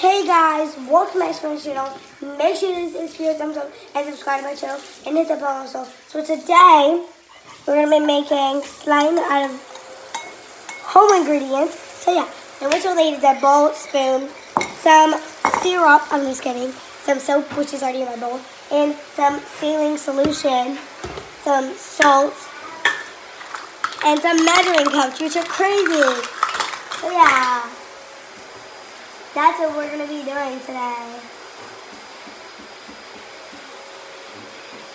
Hey guys, welcome back to my channel. Make sure to this thumbs up and subscribe to my channel and hit the bell also. So today, we're going to be making slime out of home ingredients. So yeah, and what you'll need is a bowl, spoon, some syrup, I'm just kidding, some soap, which is already in my bowl, and some saline solution, some salt, and some measuring cups, which are crazy. So yeah. That's what we're going to be doing today.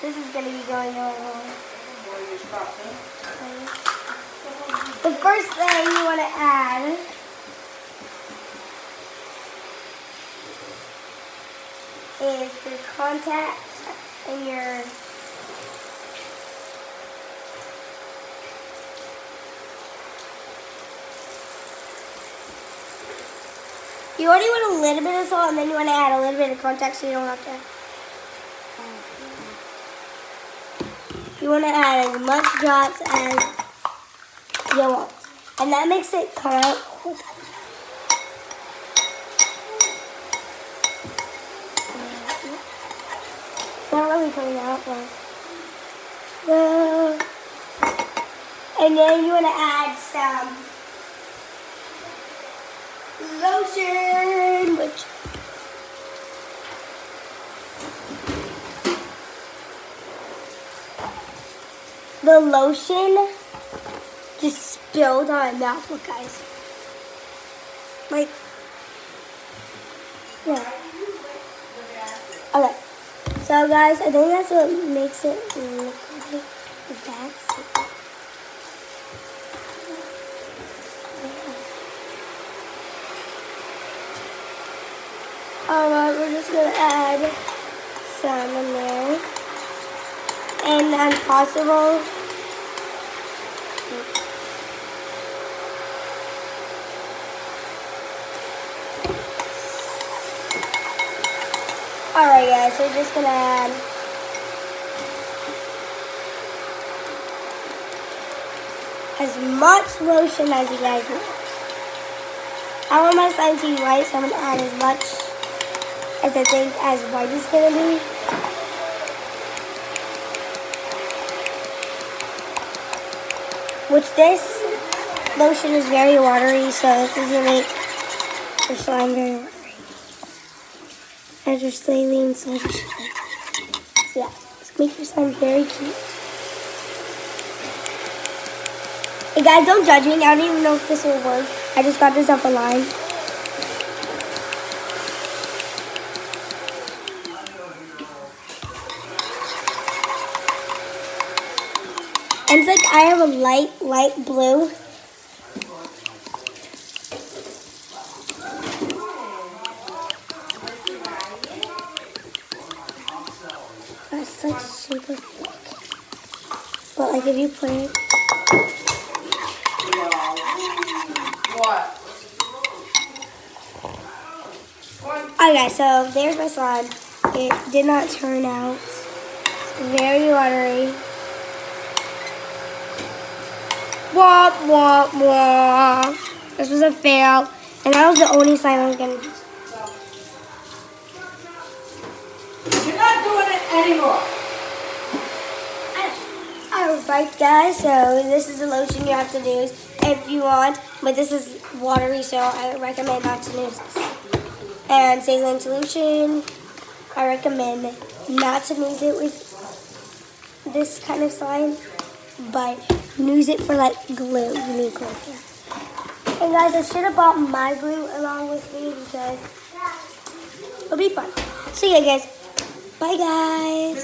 This is going to be going on. The first thing you want to add is your contact and your You already want a little bit of salt and then you want to add a little bit of contact so you don't have to. You want to add as much drops as you want. And that makes it come out. Not really coming out, but. Uh, and then you want to add some lotion, which the lotion just spilled on my mouth, look guys. Like, yeah. Okay. So guys, I think that's what makes it look like the back. Alright, we're just going to add some in there. And then possible. Alright guys, so we're just going to add as much lotion as you guys want. I want my slime to be white, so I'm going to add as much as I think as white is to be. Which this lotion is very watery, so this is to make the slime very watery. As your solution. So yeah, it's make your slime very cute. Hey guys, don't judge me. I don't even know if this will work. I just got this off a line. And it's like I have a light, light blue. That's like super thick. But like if you put it. What? Okay, so there's my slime. It did not turn out. It's very watery. Wah, wah, wah. This was a fail. And that was the only slime I was going to do. You're not doing it anymore. Alright guys, so this is the lotion you have to use if you want. But this is watery, so I recommend not to use this. And saline solution, I recommend not to use it with this kind of slime. But use it for like glue. You need glue. And guys, I should have brought my glue along with me because it'll be fun. So yeah guys, bye guys.